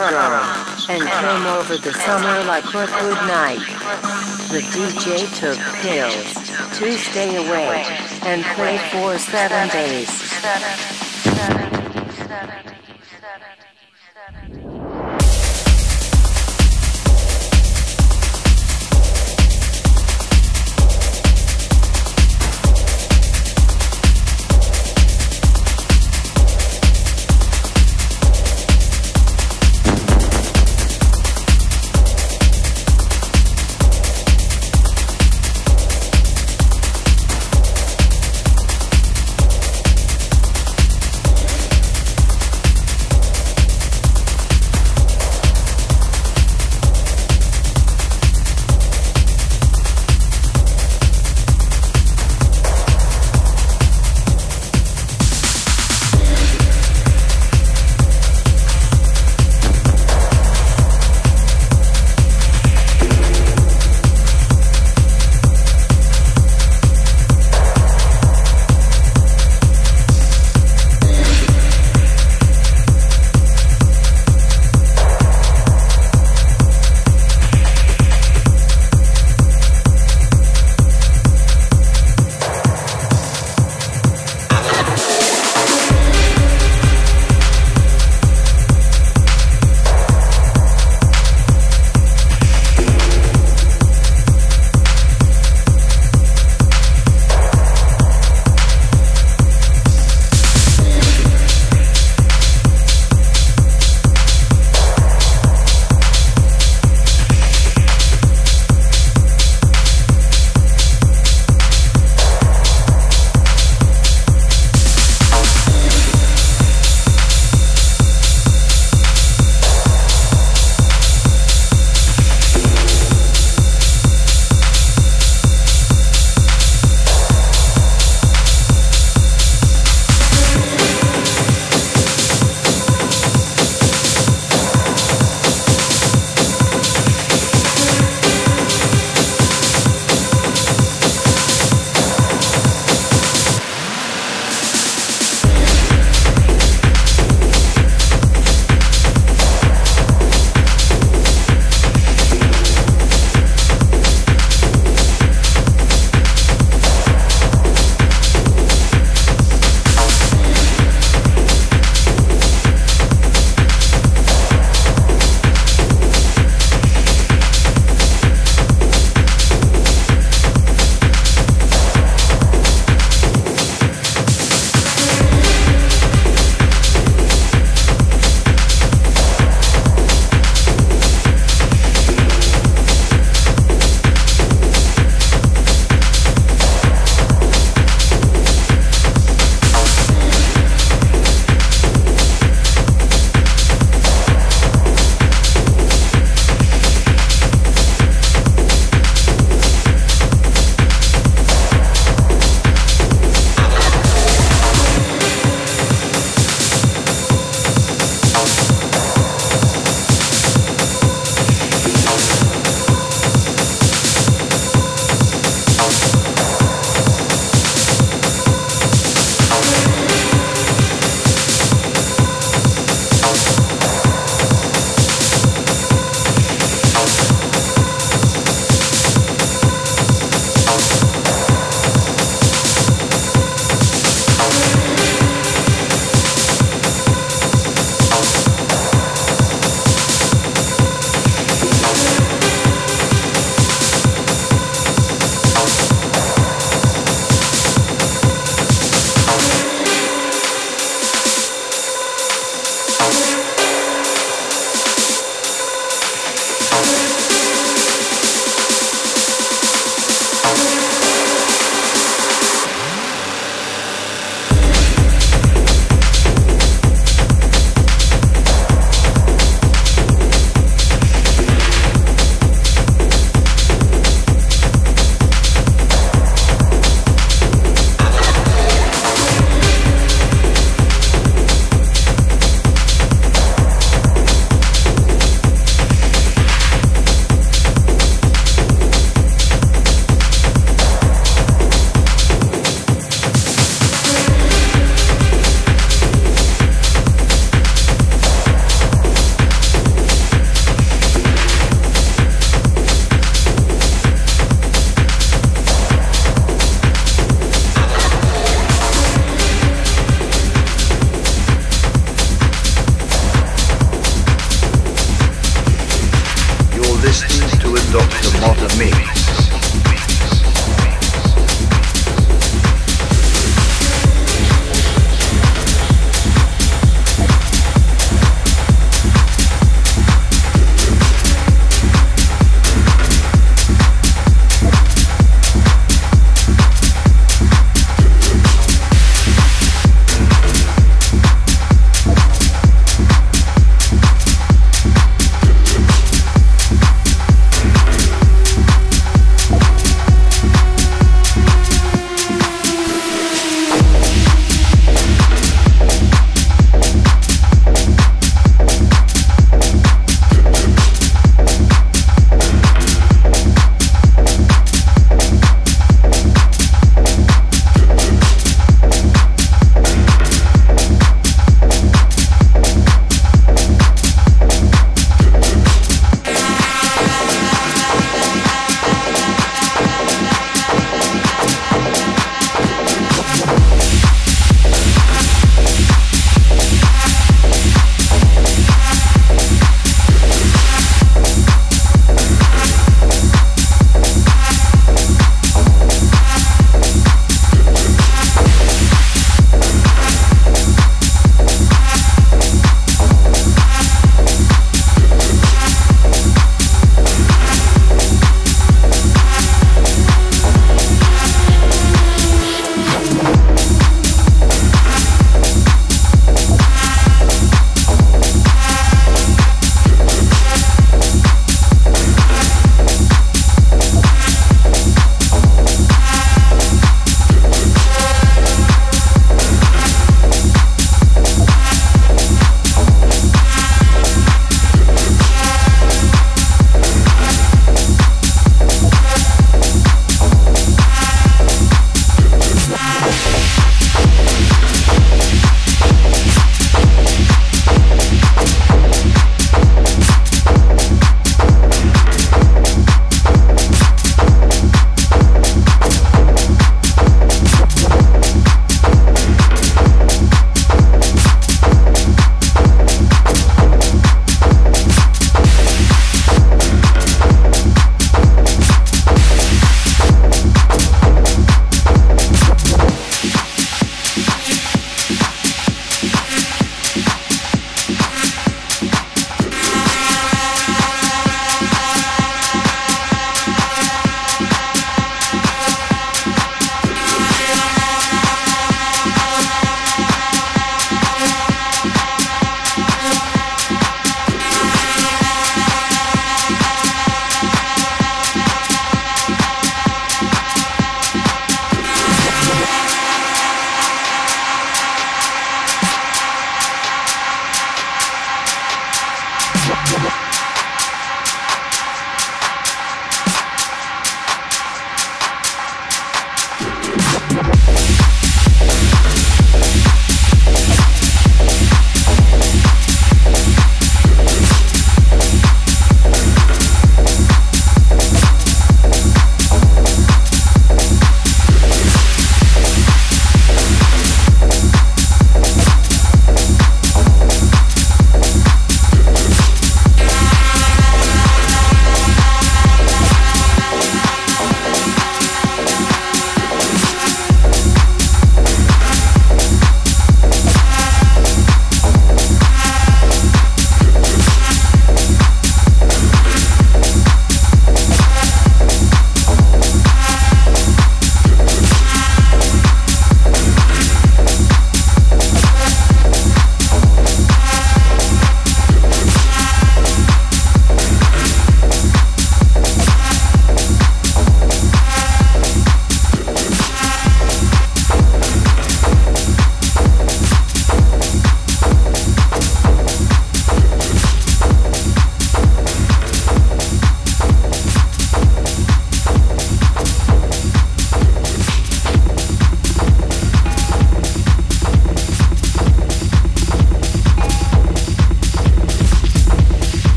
and came over the summer like Brookwood night. The DJ took pills to stay awake and played for seven days.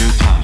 Utah.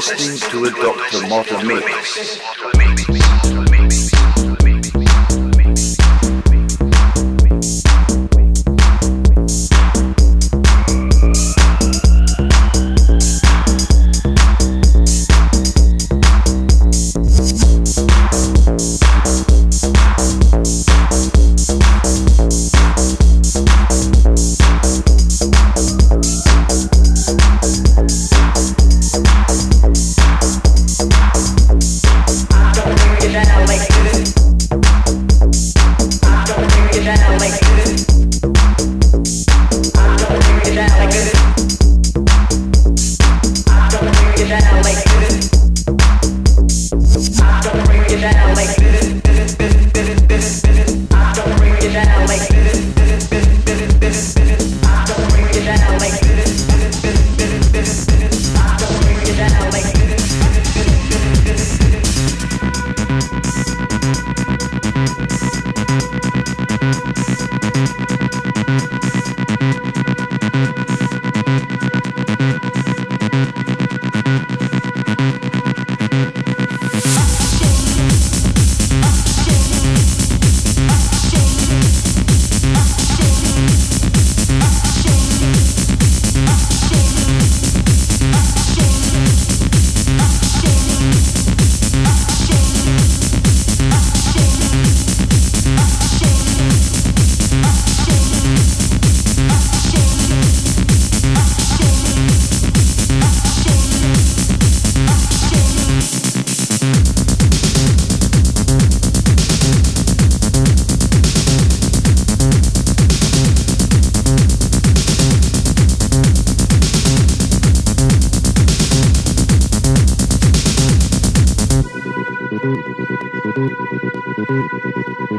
Listening to a Dr. Motte mix.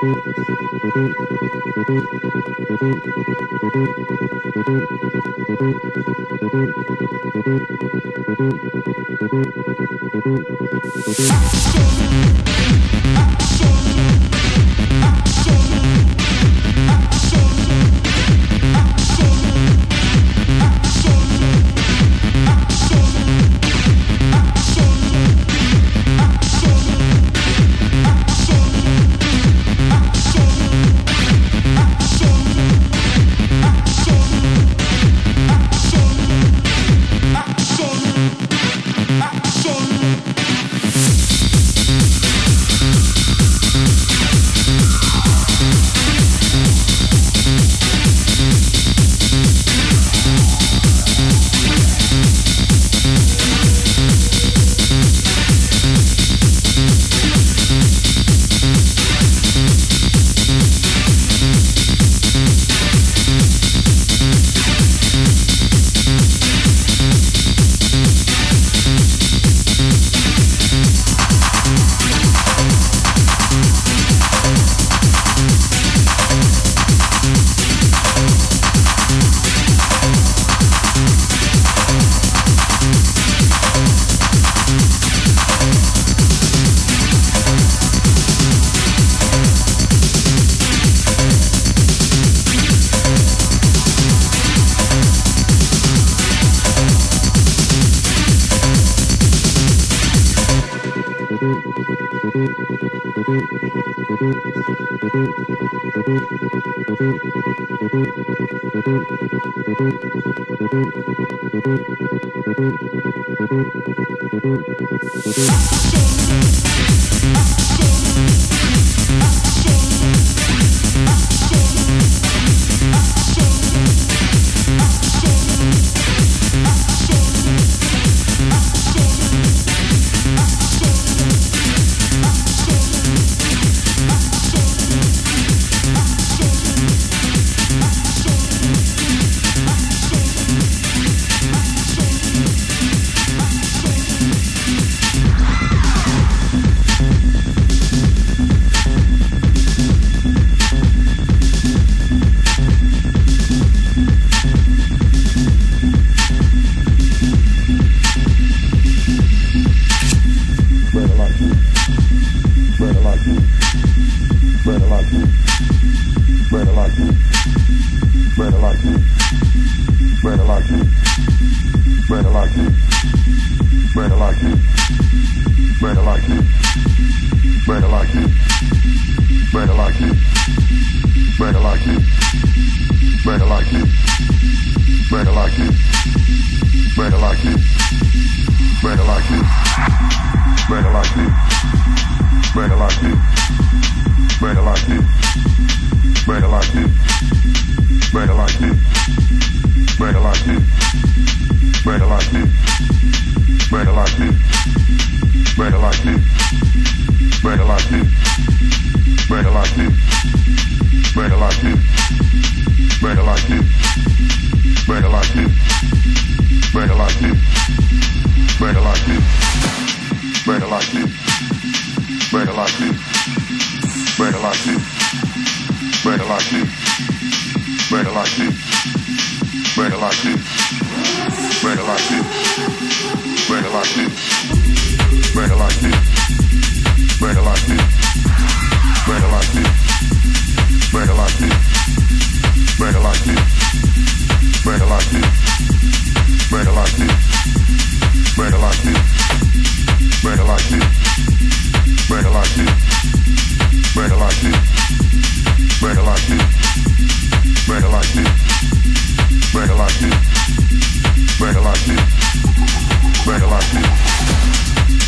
Action! Action! Shame.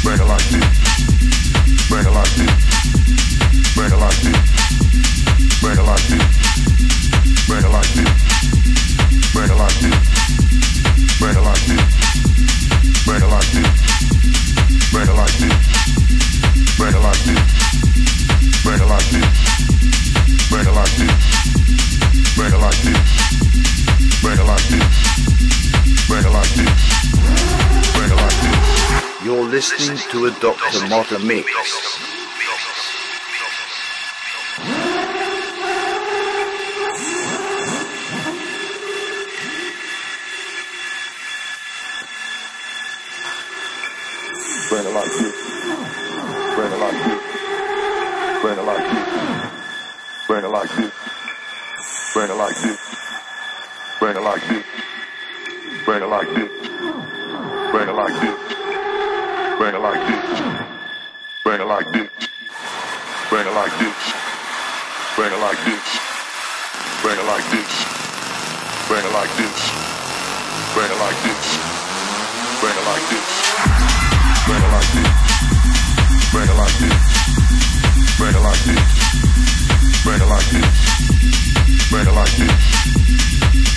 Break it like this. Break it like this. Break it like this. You're listening to a Dr. Motte mix.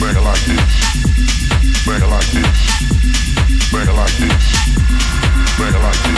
Bang it like this. Bang it like this. Bang it like this.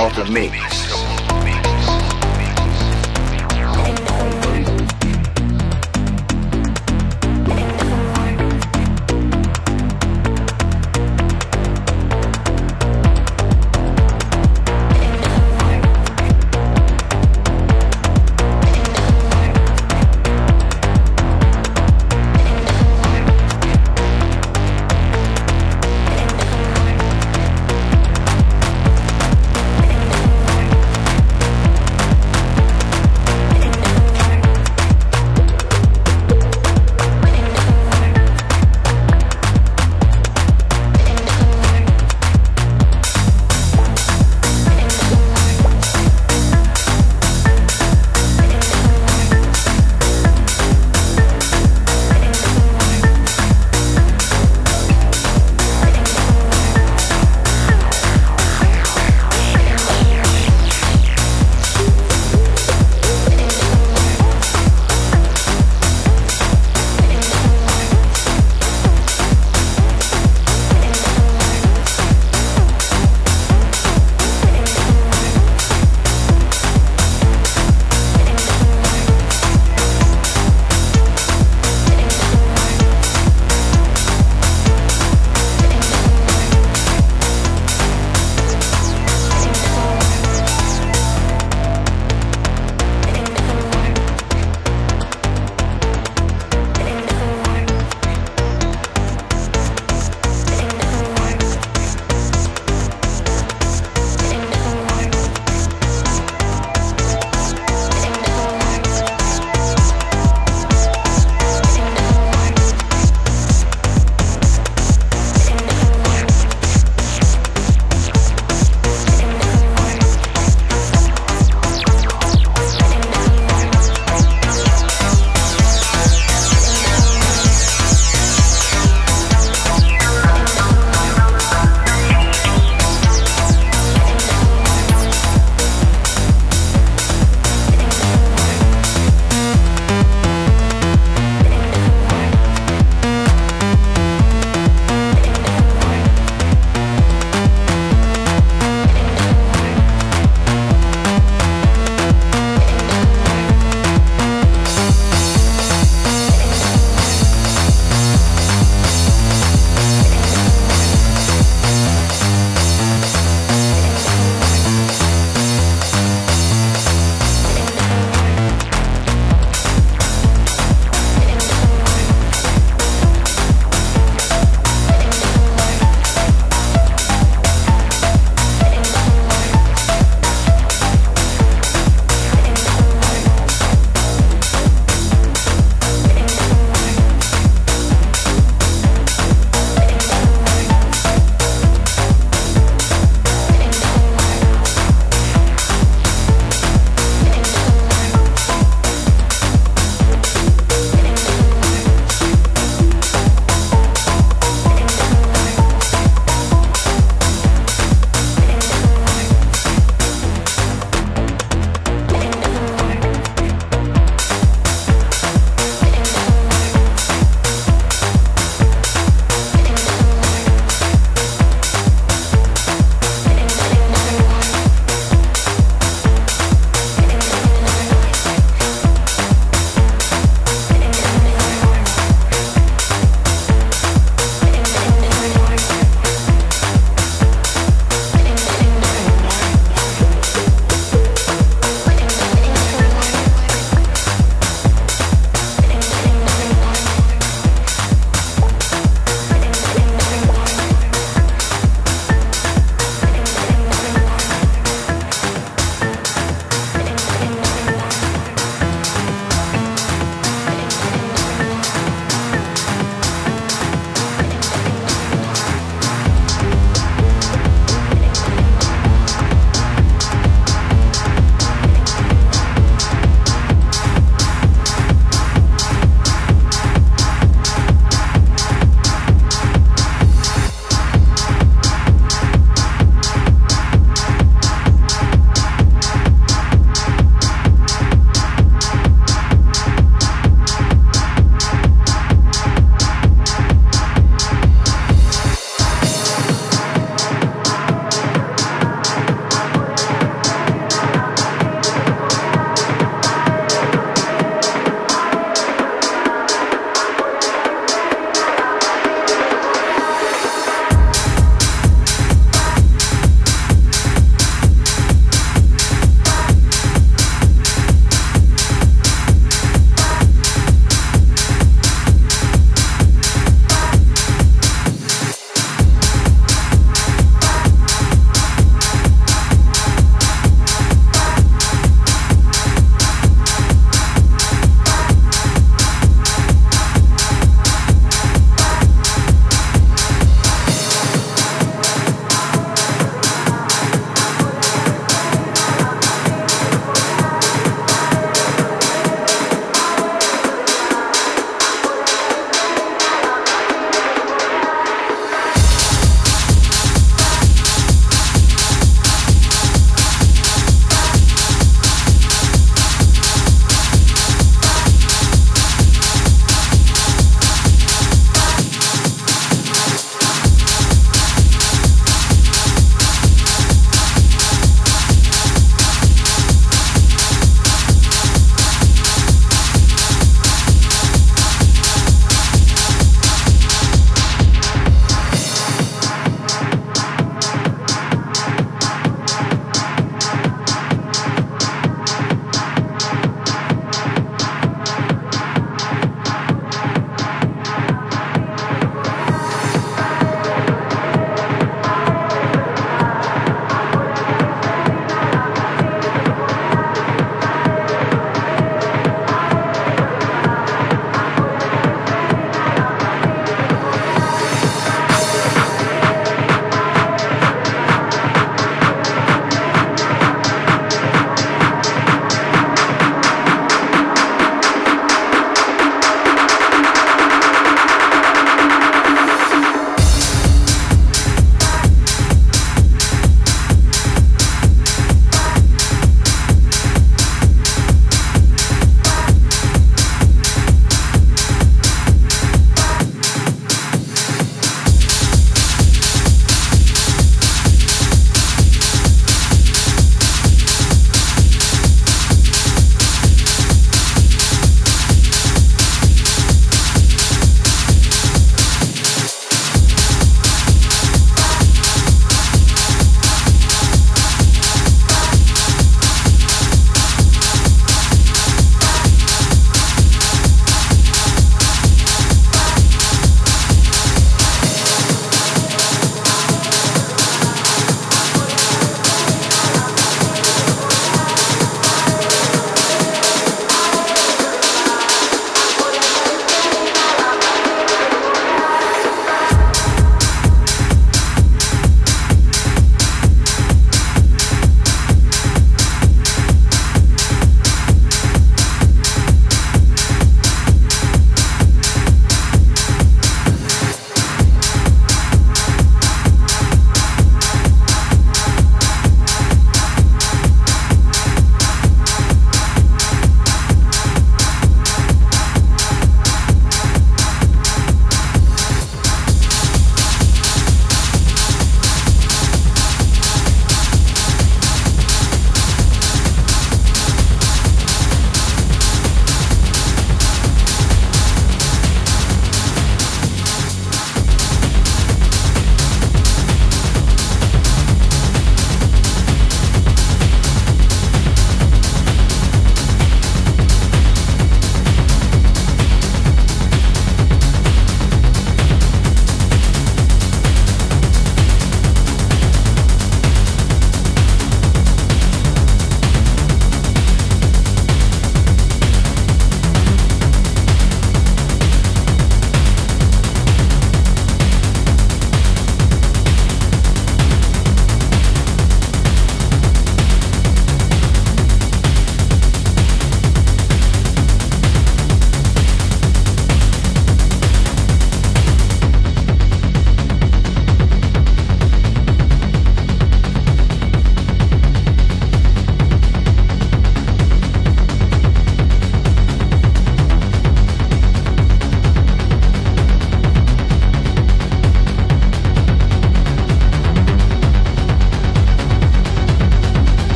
Dr.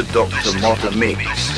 A Dr. Motte mix.